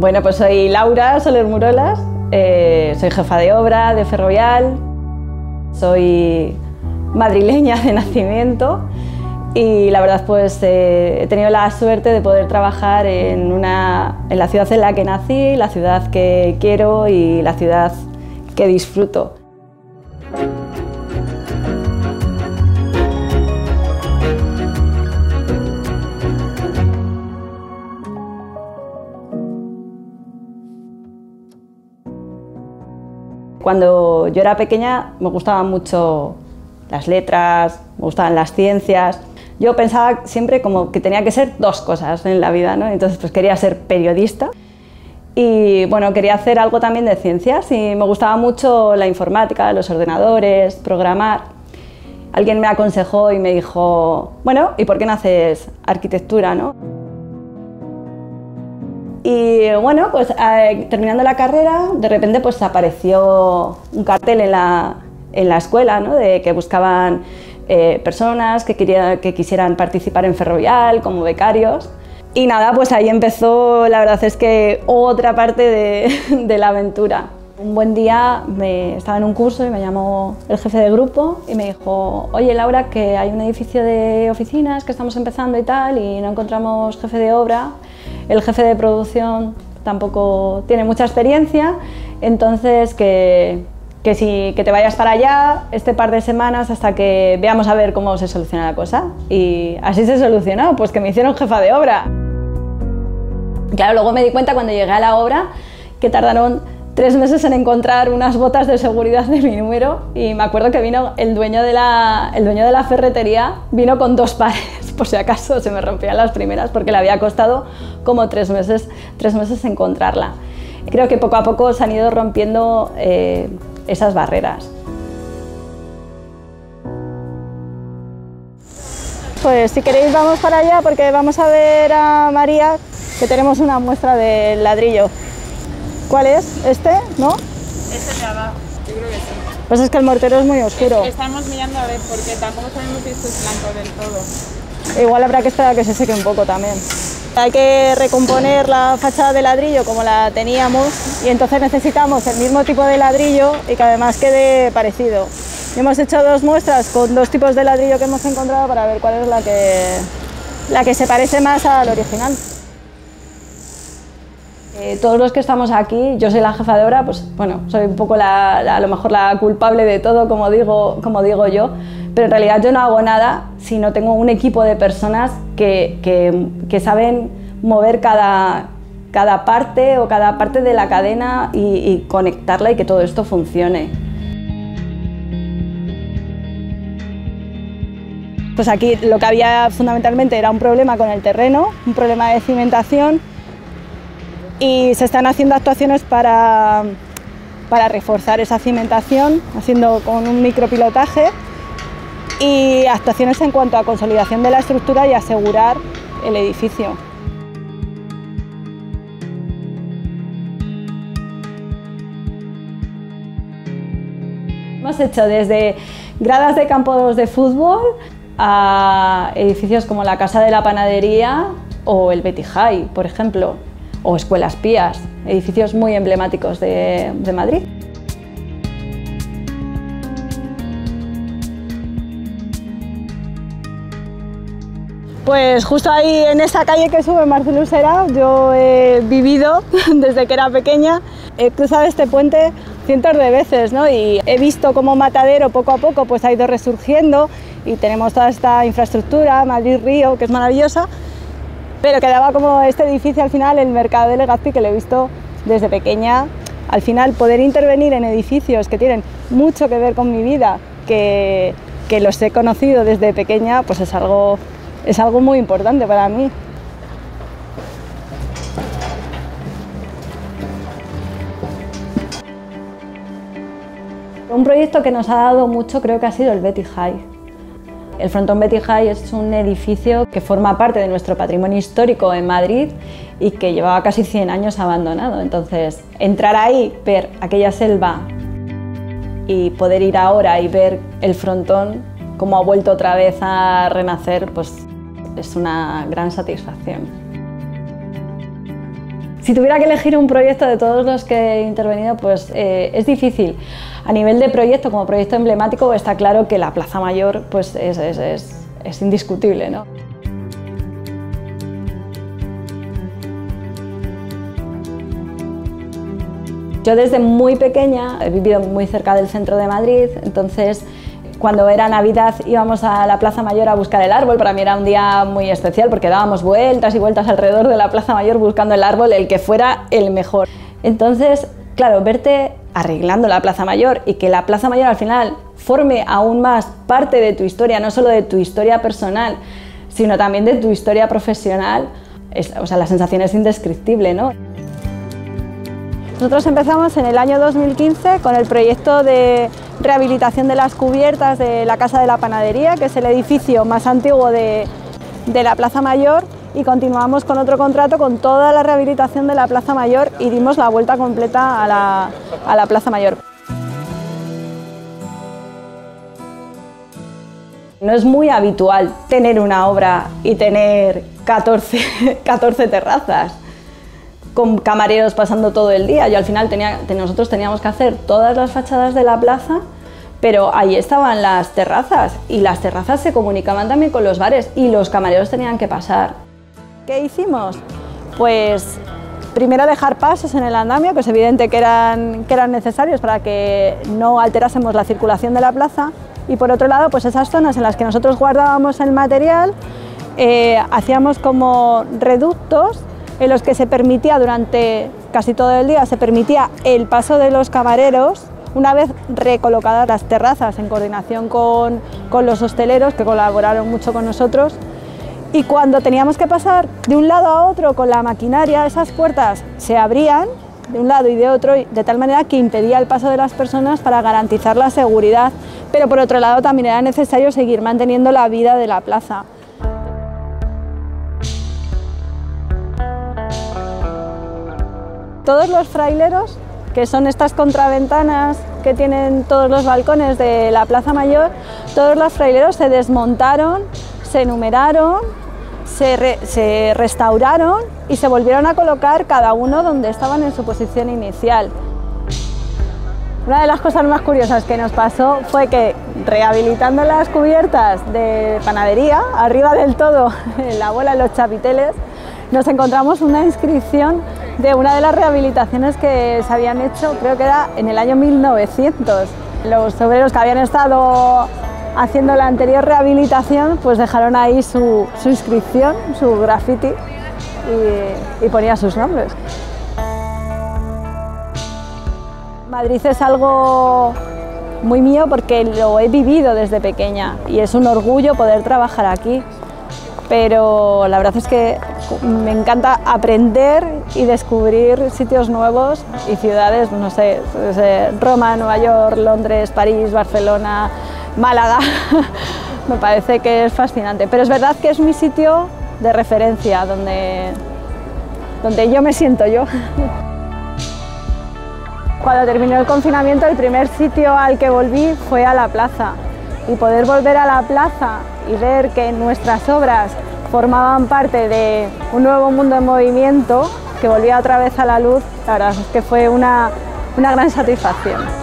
Bueno, pues soy Laura Soler Murolas, eh, soy jefa de obra de Ferrovial, soy madrileña de nacimiento y la verdad pues eh, he tenido la suerte de poder trabajar en, una, en la ciudad en la que nací, la ciudad que quiero y la ciudad que disfruto. Cuando yo era pequeña me gustaban mucho las letras, me gustaban las ciencias. Yo pensaba siempre como que tenía que ser dos cosas en la vida, ¿no? Entonces pues quería ser periodista y bueno, quería hacer algo también de ciencias y me gustaba mucho la informática, los ordenadores, programar. Alguien me aconsejó y me dijo, bueno, ¿y por qué no haces arquitectura, no? Y bueno, pues eh, terminando la carrera, de repente pues apareció un cartel en la, en la escuela, ¿no? de que buscaban eh, personas que, que quisieran participar en Ferrovial como becarios. Y nada, pues ahí empezó, la verdad es que otra parte de, de la aventura. Un buen día me, estaba en un curso y me llamó el jefe de grupo y me dijo, oye Laura, que hay un edificio de oficinas que estamos empezando y tal y no encontramos jefe de obra el jefe de producción tampoco tiene mucha experiencia, entonces que, que, si, que te vayas para allá este par de semanas hasta que veamos a ver cómo se soluciona la cosa. Y así se solucionó, pues que me hicieron jefa de obra. Claro, luego me di cuenta cuando llegué a la obra que tardaron tres meses en encontrar unas botas de seguridad de mi número y me acuerdo que vino el dueño de la, el dueño de la ferretería, vino con dos pares, por si acaso se me rompían las primeras, porque le había costado como tres meses, tres meses encontrarla. Creo que poco a poco se han ido rompiendo eh, esas barreras. Pues si queréis vamos para allá porque vamos a ver a María que tenemos una muestra del ladrillo. ¿Cuál es? ¿Este? ¿No? Este de abajo, yo creo que sí. Pues es que el mortero es muy oscuro. Estamos mirando a ver porque tampoco sabemos si esto es blanco del todo. Igual habrá que esperar a que se seque un poco también. Hay que recomponer la fachada de ladrillo como la teníamos y entonces necesitamos el mismo tipo de ladrillo y que además quede parecido. hemos hecho dos muestras con dos tipos de ladrillo que hemos encontrado para ver cuál es la que, la que se parece más al original. Eh, todos los que estamos aquí, yo soy la jefa de obra, pues bueno, soy un poco la, a lo mejor la culpable de todo, como digo, como digo yo, pero en realidad yo no hago nada si no tengo un equipo de personas que, saben mover cada, cada parte o cada parte de la cadena y conectarla y que todo esto funcione. Pues aquí lo que había fundamentalmente era un problema con el terreno, un problema de cimentación y se están haciendo actuaciones para, para reforzar esa cimentación, haciendo con un micropilotaje y actuaciones en cuanto a consolidación de la estructura y asegurar el edificio. Hemos hecho desde gradas de campos de fútbol a edificios como la Casa de la Panadería o el Betty High, por ejemplo o escuelas pías, edificios muy emblemáticos de, Madrid. Pues justo ahí en esa calle que sube Marcelo Usera, yo he vivido desde que era pequeña. He cruzado este puente cientos de veces ¿no? y he visto cómo Matadero poco a poco pues, ha ido resurgiendo y tenemos toda esta infraestructura, Madrid-Río, que es maravillosa, pero quedaba como este edificio al final, el mercado de Legazpi, que lo he visto desde pequeña. Al final, poder intervenir en edificios que tienen mucho que ver con mi vida, que, que los he conocido desde pequeña, pues es algo, es algo muy importante para mí. Un proyecto que nos ha dado mucho creo que ha sido el Betty High. El Frontón Betty High es un edificio que forma parte de nuestro patrimonio histórico en Madrid y que llevaba casi 100 años abandonado. Entonces, entrar ahí, ver aquella selva y poder ir ahora y ver el frontón como ha vuelto otra vez a renacer, pues es una gran satisfacción. Si tuviera que elegir un proyecto de todos los que he intervenido, pues eh, es difícil. A nivel de proyecto, como proyecto emblemático, está claro que la Plaza Mayor pues, es, es, es, es indiscutible. ¿no? Yo desde muy pequeña he vivido muy cerca del centro de Madrid, entonces cuando era Navidad íbamos a la Plaza Mayor a buscar el árbol, para mí era un día muy especial porque dábamos vueltas y vueltas alrededor de la Plaza Mayor buscando el árbol, el que fuera el mejor. Entonces, claro, verte arreglando la Plaza Mayor y que la Plaza Mayor al final forme aún más parte de tu historia, no solo de tu historia personal, sino también de tu historia profesional, o sea, la sensación es indescriptible, ¿no? Nosotros empezamos en el año 2015 con el proyecto de rehabilitación de las cubiertas de la Casa de la Panadería, que es el edificio más antiguo de, la Plaza Mayor, y continuamos con otro contrato con toda la rehabilitación de la Plaza Mayor y dimos la vuelta completa a la, a la Plaza Mayor. No es muy habitual tener una obra y tener 14, 14 terrazas con camareros pasando todo el día. Yo al final nosotros teníamos que hacer todas las fachadas de la plaza, pero ahí estaban las terrazas y las terrazas se comunicaban también con los bares y los camareros tenían que pasar. ¿Qué hicimos? Pues primero dejar pasos en el andamio, que es evidente que eran, que eran necesarios para que no alterásemos la circulación de la plaza, y por otro lado, pues esas zonas en las que nosotros guardábamos el material, eh, hacíamos como reductos en los que se permitía durante casi todo el día, se permitía el paso de los camareros una vez recolocadas las terrazas en coordinación con, con, los hosteleros que colaboraron mucho con nosotros y cuando teníamos que pasar de un lado a otro con la maquinaria, esas puertas se abrían de un lado y de otro de tal manera que impedía el paso de las personas para garantizar la seguridad, pero por otro lado también era necesario seguir manteniendo la vida de la plaza. Todos los fraileros, que son estas contraventanas que tienen todos los balcones de la Plaza Mayor, todos los fraileros se desmontaron, se numeraron, se, se restauraron y se volvieron a colocar cada uno donde estaban en su posición inicial. Una de las cosas más curiosas que nos pasó fue que rehabilitando las cubiertas de panadería, arriba del todo, en la bola de los chapiteles, nos encontramos una inscripción una de las rehabilitaciones que se habían hecho, creo que era en el año 1900. Los obreros que habían estado haciendo la anterior rehabilitación, pues dejaron ahí su, inscripción, su graffiti y ponía sus nombres. Madrid es algo muy mío porque lo he vivido desde pequeña y es un orgullo poder trabajar aquí pero la verdad es que me encanta aprender y descubrir sitios nuevos y ciudades, no sé, Roma, Nueva York, Londres, París, Barcelona, Málaga. me parece que es fascinante, pero es verdad que es mi sitio de referencia, donde, donde yo me siento yo. Cuando terminó el confinamiento, el primer sitio al que volví fue a la plaza y poder volver a la plaza y ver que nuestras obras formaban parte de un nuevo mundo en movimiento que volvía otra vez a la luz, la verdad es que fue una, una gran satisfacción.